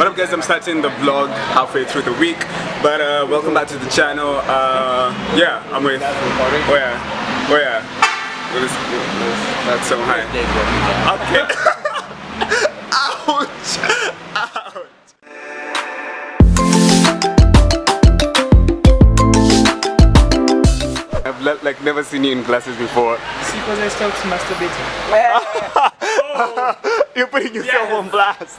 What up guys, I'm starting the vlog halfway through the week. But uh, welcome back to the channel. Uh, yeah, I'm with, oh yeah, oh yeah. What is, that's so high. Okay. Ouch! Ouch! I've like never seen you in glasses before. See, because I stopped masturbating. You're putting yourself Yes. on blast.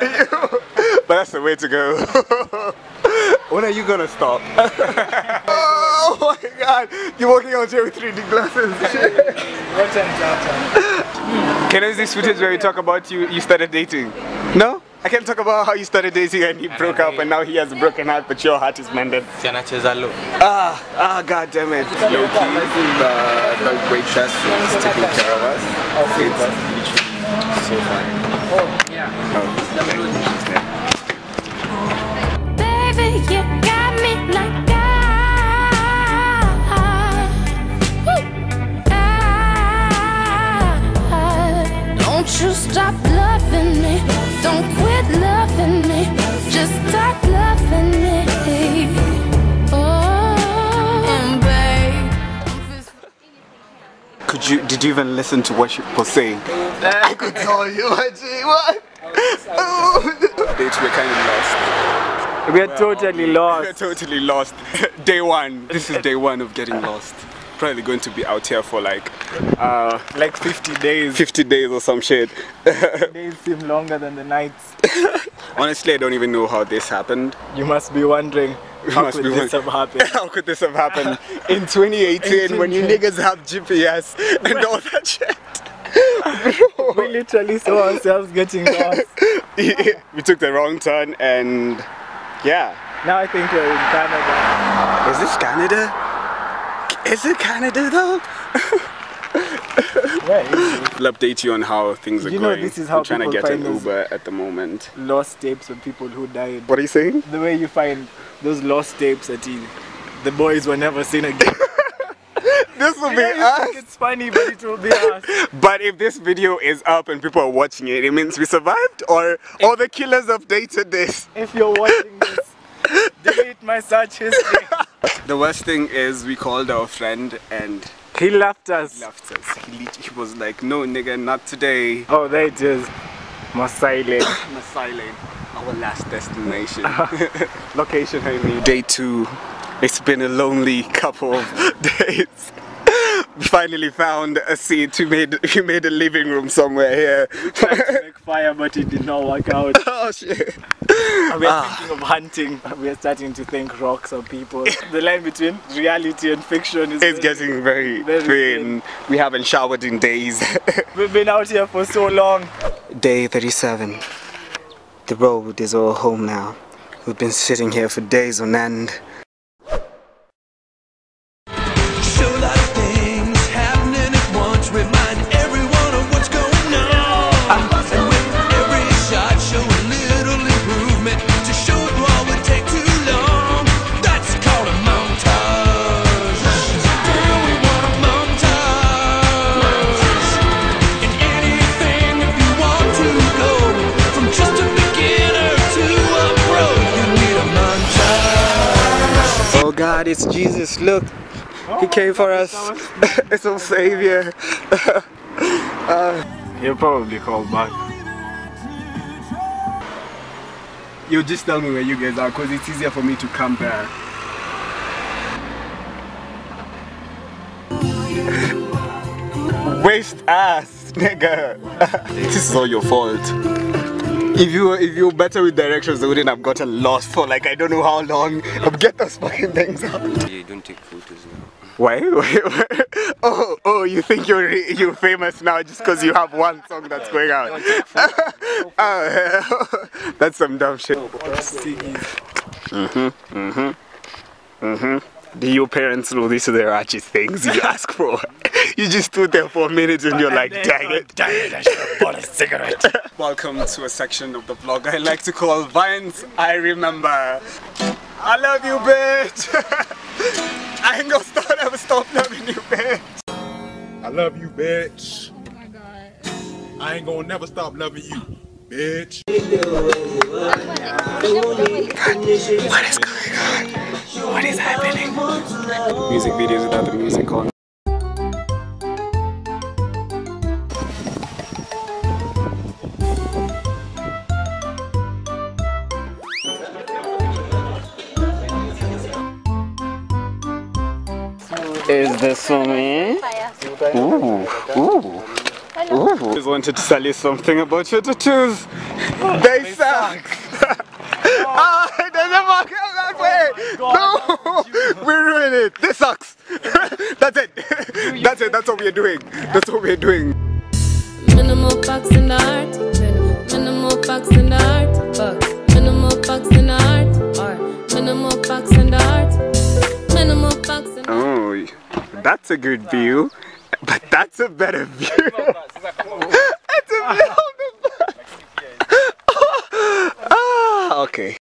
but that's the way to go. when are you gonna stop? oh my god, you're walking on here with 3D glasses. Rotten Tata. Can I use this footage where you talk about you, you started dating? No? I can't talk about how you started dating and he broke up and now he has a broken heart but your heart is mended. Si anacheza low. Ah, ah, god damn it. Low key, the, the waitress is taking care of us. It's literally so fun. Baby, you got me like that. Woo. Ah, Don't you stop loving me. Don't quit loving me. Just stop loving me. Oh, and babe. Could you, did you even listen to what she was saying? I could tell you what she, what? Bitch, we're kind of lost. We are totally We're lost. totally lost. day one. This is day one of getting lost. Probably going to be out here for like uh, Like 50 days. 50 days or some shit. Days seem longer than the nights. Honestly, I don't even know how this happened. You must be wondering how could be this have happened? How could this have happened in 2018 when you niggas have GPS and all that shit? We literally saw ourselves getting lost. we took the wrong turn and yeah. Now I think we're in Canada. Is this Canada? Is it Canada though? Where is it? We'll update you on how things are You know, going. this is how We're trying to get an. Uber at the moment. Lost tapes of people who died. What are you saying? The way you find those lost tapes at the, the boys were never seen again. This will be us. it's funny, but it will be us. But if this video is up and people are watching it, it means we survived or or the killers updated this. If you're watching this, delete my search history. The worst thing is we called our friend and He left us. he left us. He, he was like, no nigga, not today. Oh, there it is. Silent. Masile, our last destination. Location, I mean. Day two. It's been a lonely couple of days. We finally found a seat. We made we made a living room somewhere here. Tried to make fire, but it did not work out. oh shit. We are Ah. thinking of hunting. We are starting to think rocks or people. The line between reality and fiction is. It's very- getting very Very thin. We haven't showered in days. We've been out here for so long. Day 37. The road is all home now. We've been sitting here for days on end. God, it's Jesus. Look, He came for us. it's our Savior. He'll probably call back. You just tell me where you guys are because it's easier for me to compare. Waste ass, nigga. this is all your fault. If you were, if you were better with directions, I wouldn't have gotten lost for like I don't know how long. I'll get those fucking things out. Yeah, you don't take photos now. Why? Oh, oh, you think you're you're famous now just because you have one song that's going out? oh, that's some dumb shit. Oh, Do your parents know these are the ratchet things you ask for? You just stood there for a minute and you're like, dang it. Dang it, I should have bought a cigarette. Welcome to a section of the vlog I like to call Vines I Remember. I love you, bitch. I ain't gonna stop, ever stop loving you, bitch. I love you, bitch. Oh my god. I ain't gonna never stop loving you, bitch. What is going on? What is happening? Music videos without the music on. Is this for me? Ooh, ooh. Ooh. Just wanted to tell you something about your tattoos. they suck. Ah, it doesn't work out that way. No, we ruined it. This sucks. That's it. That's it. That's what we're doing. That's what we're doing. Minimal fucks in the art. Minimal fucks in the art. Fuck. Minimal fucks in the art. Art. Minimal fucks in the art. Minimal fucks in the art. Oh, that's a good view. But that's a better view. that's a view. Ah, Ah, okay.